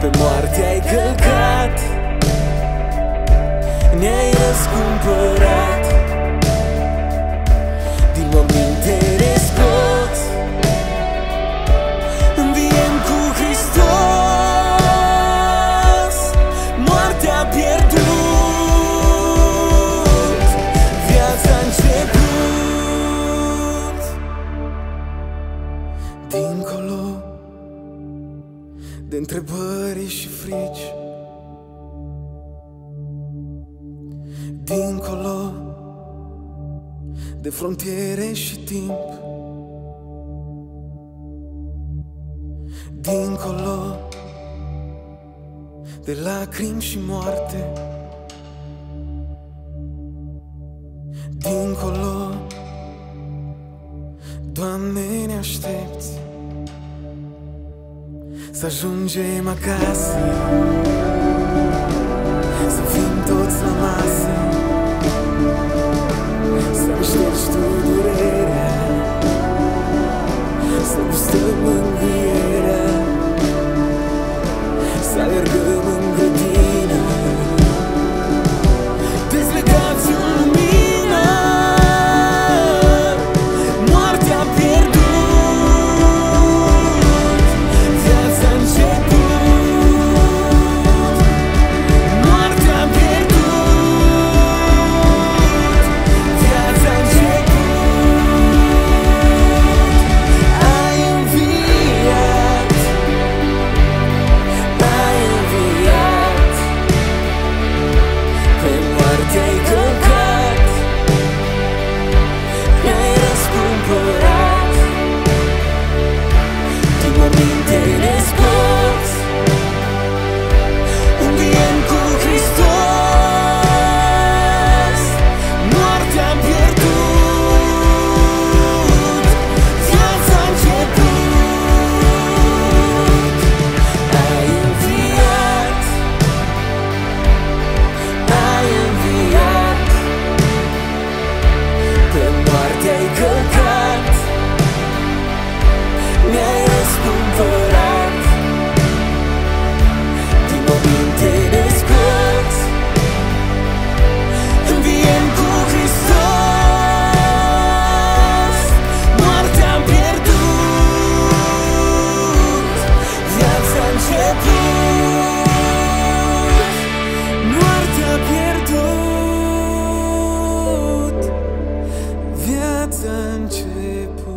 Pe moarte ai călcat. Ne-ai răscumpărat întrebări și frici. Dincolo de frontiere și timp. Dincolo de lacrimi și moarte. Dincolo Doamne ne aștepți Să ajungem acasă Să fim toți la masă Să-mi ștergi tu durerea Să-mi and